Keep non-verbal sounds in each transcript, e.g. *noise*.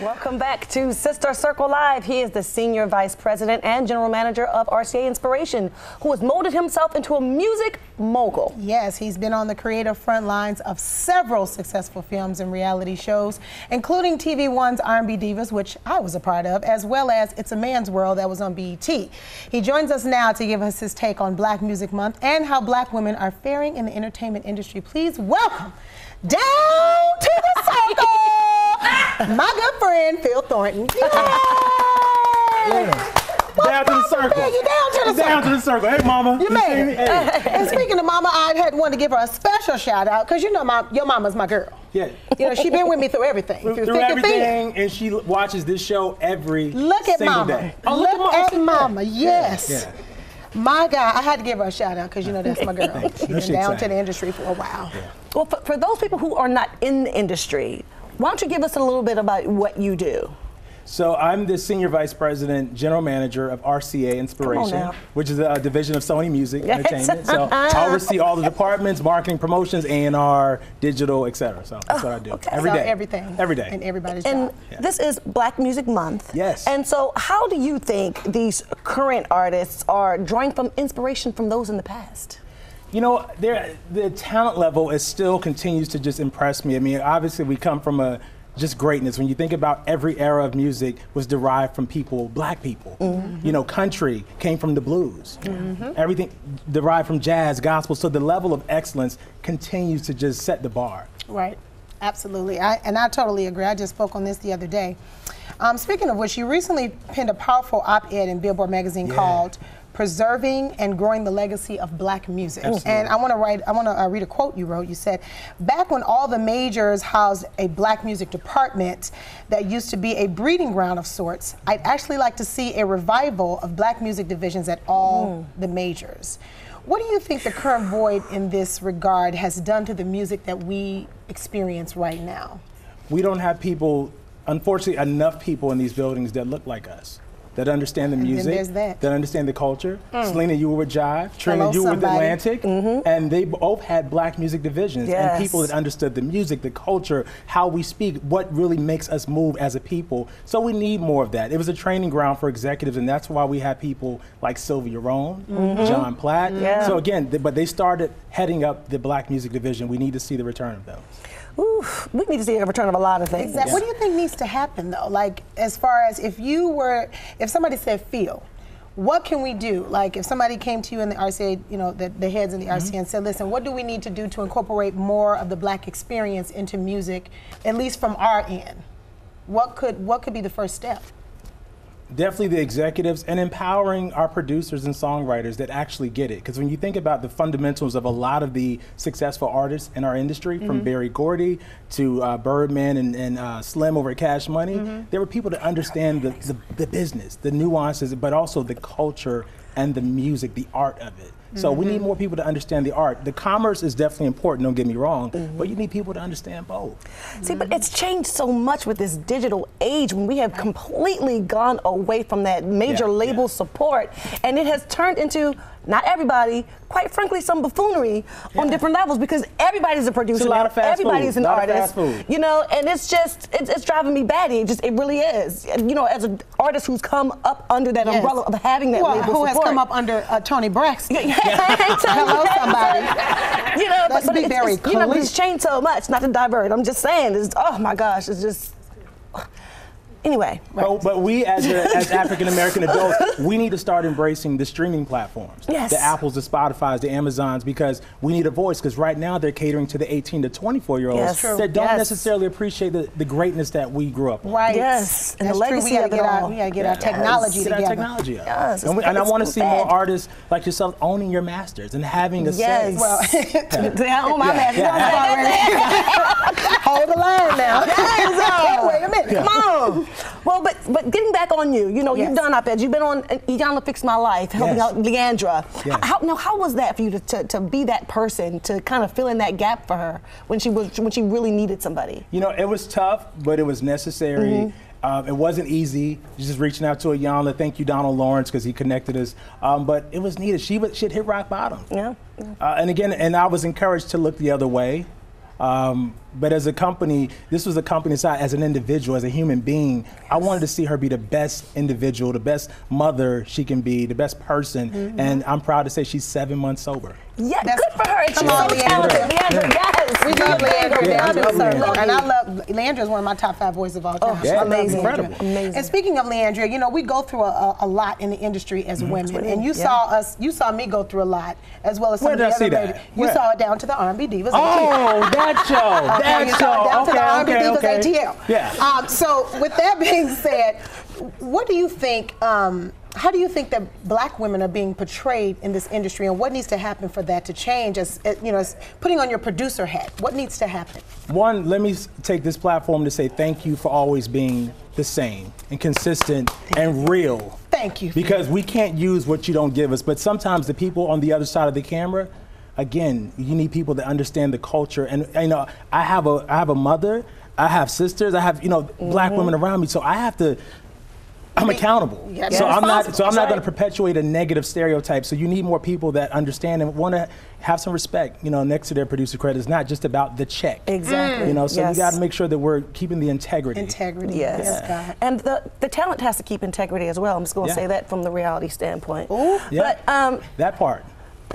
Welcome back to Sister Circle Live. He is the Senior Vice President and General Manager of RCA Inspiration, who has molded himself into a music mogul. Yes, he's been on the creative front lines of several successful films and reality shows, including TV One's R&B Divas, which I was a part of, as well as It's a Man's World that was on BET. He joins us now to give us his take on Black Music Month and how black women are faring in the entertainment industry. Please welcome down to the *laughs* circle, my good friend Phil Thornton. *laughs* Yeah. Down to the circle. Peggy, down to the Down to the circle. Hey, mama. You made me? it. Hey. And speaking of mama, I had wanted to give her a special shout out because you know my, your mama's my girl. Yeah. You know, she's been with me through everything, through, Through thick and thin. everything, and she watches this show every Look at single mama. day. Oh, look Mama. at Yeah. mama. Yes. Yeah. My God, I had to give her a shout out because you know that's my girl. She's been down to the industry for a while. Yeah. Well, for, for those people who are not in the industry, why don't you give us a little bit about what you do? So I'm the senior vice president, general manager of RCA Inspiration, which is a division of Sony Music Yes. Entertainment. So I oversee all the departments, marketing, promotions, A&R, digital, et cetera. So that's what I oh, do okay. every so day. everything. Every day. And everybody's And job. this is Black Music Month. Yes. And so, how do you think these current artists are drawing from inspiration from those in the past? You know, there the talent level is still continues to just impress me. I mean, obviously we come from a just greatness. When you think about every era of music was derived from people, black people. You know, country came from the blues. Everything derived from jazz, gospel. So the level of excellence continues to just set the bar. Right. Absolutely. I, and I totally agree. I just spoke on this the other day. Um, speaking of which, you recently penned a powerful op ed in Billboard magazine Yeah. called Preserving and Growing the Legacy of Black Music. Absolutely. And I want to write, I want to uh, read a quote you wrote. You said, Back when all the majors housed a black music department that used to be a breeding ground of sorts, I'd actually like to see a revival of black music divisions at all the majors. What do you think the current void in this regard has done to the music that we experience right now? We don't have people, unfortunately, enough people in these buildings that look like us. That understand the music, that. Mm. understand the culture. Syleena, you were with Jive. Trina, Hello, you were with. Atlantic. And they both had black music divisions Yes. and people that understood the music, the culture, how we speak, what really makes us move as a people. So we need more of that. It was a training ground for executives, and that's why we have people like Sylvia Rhone, Jon Platt. Yeah. So again, th- but they started heading up the black music division. We need to see the return of those. Ooh, we need to see a return of a lot of things. Exactly. What do you think needs to happen though? Like as far as if you were, if somebody said, Phil, what can we do?" Like if somebody came to you in the RCA, you know, the, the heads in the RCA and said, "Listen, what do we need to do to incorporate more of the black experience into music, at least from our end?" What could what could be the first step? Definitely the executives and empowering our producers and songwriters that actually get it. Because when you think about the fundamentals of a lot of the successful artists in our industry from berry gordy to uh, birdman and, and uh, slim over cash money there were people that understand the, the, the business the nuances but also the culture and the music the art of it so we need mm-hmm. more people to understand the art. The commerce is definitely important, don't get me wrong, but mm-hmm. you need people to understand both. See, but it's changed so much with this digital age when we have completely gone away from that major Yeah, label yeah. support, and it has turned into not everybody, quite frankly, some buffoonery on different levels because everybody's a producer, It's a lot of fast everybody's food, an lot of artist, fast food. you know, and it's just it's, it's driving me batty. It just it really is. You know, as an artist who's come up under that Yes. umbrella of having that Well, label who has come up under uh, Toni Braxton? *laughs* *laughs* Hello, somebody. You know, Let's but, but be it's, very it's, you know, clear. it's changed so much. Not to divert. I'm just saying. It's, oh my gosh, it's just. Anyway, But, oh, but we, as, a, as African American adults, we need to start embracing the streaming platforms. Yes. The Apples, the Spotify's, the Amazons, because we need a voice. Because right now they're catering to the 18 to 24 year olds Yes. True. that don't Yes. necessarily appreciate the, the greatness that we grew up on. Right. Yes, and the That's true. legacy we gotta of it get our, all. we gotta get our Yes. technology Get together. our technology up. Yes, and, we, and I want to see more artists like yourself owning your masters and having a yes. say. Well, *laughs* Yeah, *laughs* oh my Yeah, man. yeah. *laughs* Hold the line now. Wait a minute. Come on. Well, but but getting back on you, you know, Yes. you've done op-eds. You've been on uh, Iyanla Fix My Life, helping Yes. out LeAndria. Yes. How, now, how was that for you to, to, to be that person to kind of fill in that gap for her when she was when she really needed somebody? You know, it was tough, but it was necessary. Mm-hmm. Um, it wasn't easy. Just reaching out to Iyanla. Thank you, Donald Lawrence, because he connected us. Um, but it was needed. She was, she had hit rock bottom. Yeah. Uh, and again, and I was encouraged to look the other way. Um, But as a company, this was a company side as an individual, as a human being. I wanted to see her be the best individual, the best mother she can be, the best person. Mm-hmm. And I'm proud to say she's seven months sober. Yeah, That's- good for her. She's Come on, so LeAndria. talented. LeAndria, yes. We love LeAndria Yeah, down we to love the LeAndria. And I love LeAndria is one of my top five voices of all time. she's I love amazing. LeAndria. Incredible. Amazing. And speaking of LeAndria, you know, we go through a, a, a lot in the industry as women. And you Yeah. saw us, you saw me go through a lot, as well as some Where of the did I other see that? ladies. You Where? saw it down to the R&B Divas. Oh, *laughs* that show. Okay, That you show. saw to the okay, okay. ATL. Yeah. Um, so with that being said, what do you think? Um, how do you think that black women are being portrayed in this industry, and what needs to happen for that to change? As as, you know, as putting on your producer hat, what needs to happen? One, let me take this platform to say thank you for always being the same and consistent and real. Thank you. Because we can't use what you don't give us, but sometimes the people on the other side of the camera, again, you need people that understand the culture. And you know, I have a I have a mother, I have sisters, I have you know black women around me, so I have to. I'm accountable. Yeah, so I'm not. So. I'm not That's going to perpetuate a negative stereotype. So you need more people that understand and want to have some respect. You know, next to their producer credit, it's not just about the check. Exactly. You know, so Yes. we got to make sure that we're keeping the integrity. Integrity. Yes. God. And the, the talent has to keep integrity as well. I'm just going to Yeah. say that from the reality standpoint. Ooh. Yeah. But um, that part.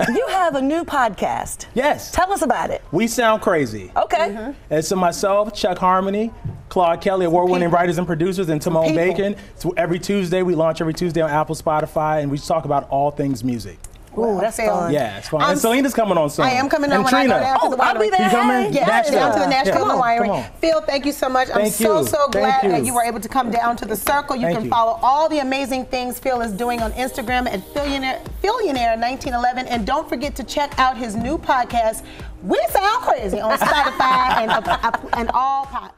You have a new podcast. Yes. Tell us about it. We sound crazy. Okay. Mm-hmm. And so myself, Chuck Harmony, Claude Kelly, award-winning people. writers and producers, and Timon. Bacon. So every Tuesday, we launch every Tuesday on Apple, Spotify, and we talk about all things music. Ooh, that's Phil. fun. Yeah, it's fun. I'm and Syleena's coming on soon. I am coming on and when I Trina. go down to Oh, the I'll be there. You coming? Yes, Yes, Nashville. down to the Nashville Yeah. and Come on, Winery. come on. Phil, thank you so much. I'm Thank so, you. so Thank glad you. that you were able to come down to the circle. You Thank can you. follow all the amazing things Phil is doing on Instagram at Philionaire, Philionaire1911. And don't forget to check out his new podcast, We Sound Crazy, on Spotify and, *laughs* and all pod.